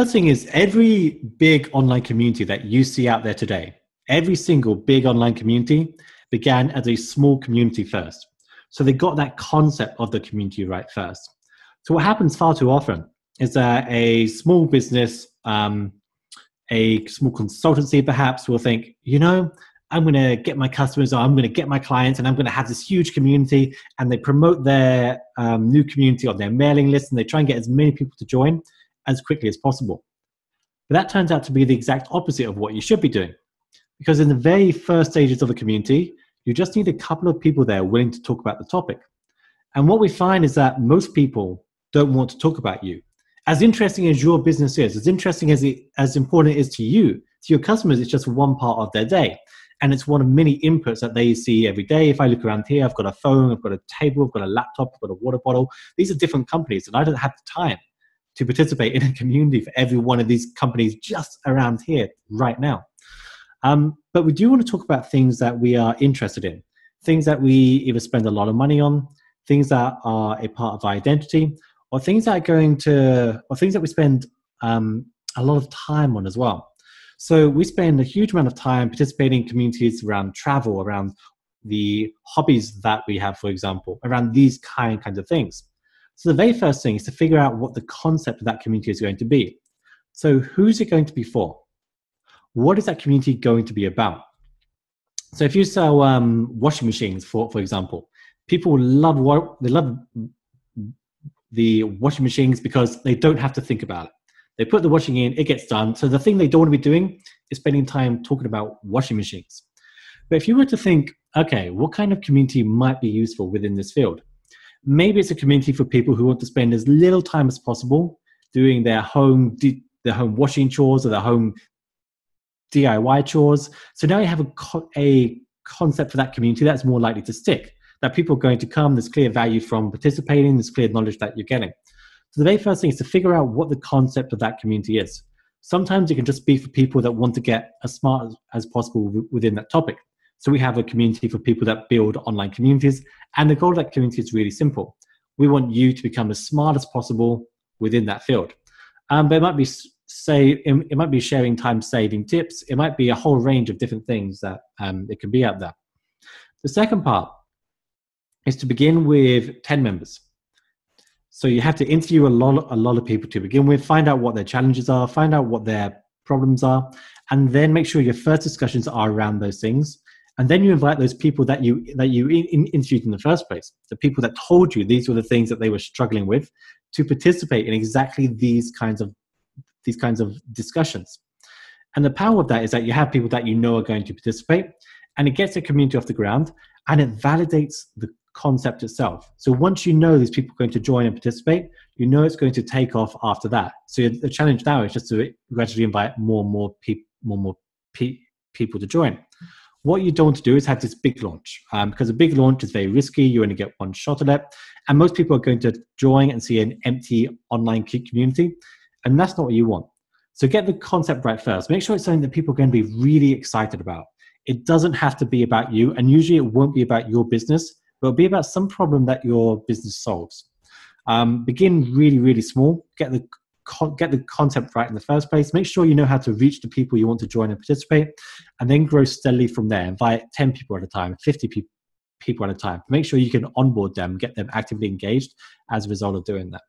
first thing is every big online community that you see out there today, every single big online community began as a small community first. So they got that concept of the community right first. So what happens far too often is that a small business, um, a small consultancy perhaps will think, you know, I'm going to get my customers or I'm going to get my clients and I'm going to have this huge community and they promote their um, new community on their mailing list and they try and get as many people to join as quickly as possible. But that turns out to be the exact opposite of what you should be doing. Because in the very first stages of a community, you just need a couple of people there willing to talk about the topic. And what we find is that most people don't want to talk about you. As interesting as your business is, as interesting as it as important it is to you, to your customers, it's just one part of their day. And it's one of many inputs that they see every day. If I look around here, I've got a phone, I've got a table, I've got a laptop, I've got a water bottle. These are different companies, and I don't have the time to participate in a community for every one of these companies just around here right now. Um, but we do want to talk about things that we are interested in, things that we either spend a lot of money on, things that are a part of our identity, or things that are going to, or things that we spend um, a lot of time on as well. So we spend a huge amount of time participating in communities around travel, around the hobbies that we have, for example, around these kind kinds of things. So the very first thing is to figure out what the concept of that community is going to be. So who's it going to be for? What is that community going to be about? So if you sell um, washing machines, for for example, people love what they love the washing machines because they don't have to think about it. They put the washing in, it gets done. So the thing they don't want to be doing is spending time talking about washing machines. But if you were to think, okay, what kind of community might be useful within this field? Maybe it's a community for people who want to spend as little time as possible doing their home their home washing chores or their home DIY chores. So now you have a, a concept for that community that's more likely to stick. That people are going to come. There's clear value from participating. There's clear knowledge that you're getting. So the very first thing is to figure out what the concept of that community is. Sometimes it can just be for people that want to get as smart as possible within that topic. So we have a community for people that build online communities. And the goal of that community is really simple. We want you to become as smart as possible within that field. Um, but it might be say it, might be sharing time saving tips. It might be a whole range of different things that um, it can be out there. The second part is to begin with 10 members. So you have to interview a lot, a lot of people to begin with, find out what their challenges are, find out what their problems are, and then make sure your first discussions are around those things and then you invite those people that you that you in, interviewed in the first place the people that told you these were the things that they were struggling with to participate in exactly these kinds of these kinds of discussions. And the power of that is that you have people that you know are going to participate and it gets a community off the ground and it validates the concept itself. So once you know these people are going to join and participate you know it's going to take off after that. So the challenge now is just to gradually invite more and more people more and more pe- people to join what you don't want to do is have this big launch um, because a big launch is very risky. You only get one shot at it. And most people are going to join and see an empty online community. And that's not what you want. So get the concept right first. Make sure it's something that people are going to be really excited about. It doesn't have to be about you. And usually it won't be about your business, but it'll be about some problem that your business solves. Um, begin really, really small. Get the get the concept right in the first place. Make sure you know how to reach the people you want to join and participate, and then grow steadily from there. Invite 10 people at a time, 50 people people at a time. Make sure you can onboard them, get them actively engaged as a result of doing that.